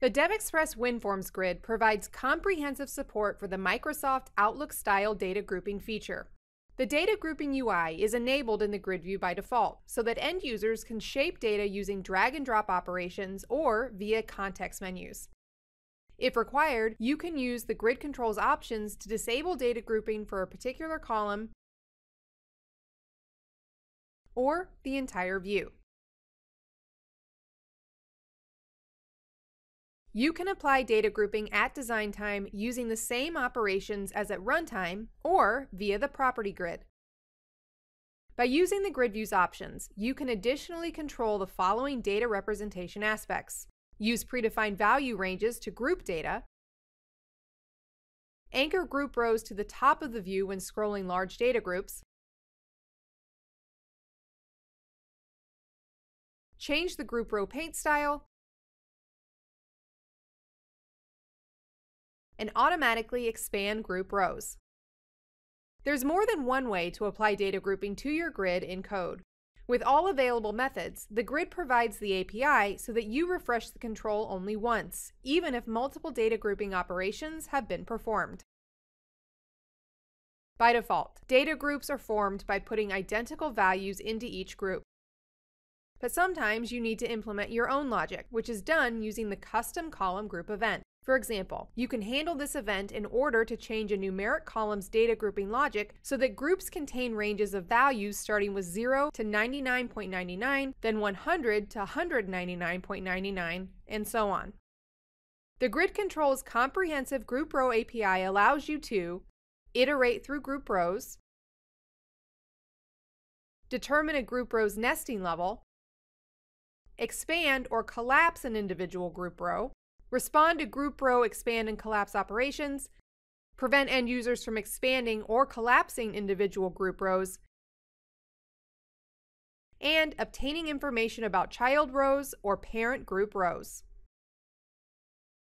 The DevExpress WinForms grid provides comprehensive support for the Microsoft Outlook style data grouping feature. The data grouping UI is enabled in the grid view by default so that end users can shape data using drag and drop operations or via context menus. If required, you can use the grid controls options to disable data grouping for a particular column or the entire view. You can apply data grouping at design time using the same operations as at runtime or via the property grid. By using the grid views options, you can additionally control the following data representation aspects. Use predefined value ranges to group data, anchor group rows to the top of the view when scrolling large data groups, change the group row paint style, and automatically expand group rows. There's more than one way to apply data grouping to your grid in code. With all available methods, the grid provides the API so that you refresh the control only once, even if multiple data grouping operations have been performed. By default, data groups are formed by putting identical values into each group. But sometimes you need to implement your own logic, which is done using the custom column group event. For example, you can handle this event in order to change a numeric column's data grouping logic so that groups contain ranges of values starting with 0 to 99.99, then 100 to 199.99, and so on. The Grid Controls Comprehensive Group Row API allows you to iterate through group rows, determine a group row's nesting level, expand or collapse an individual group row, respond to group row expand and collapse operations, prevent end users from expanding or collapsing individual group rows, and obtaining information about child rows or parent group rows.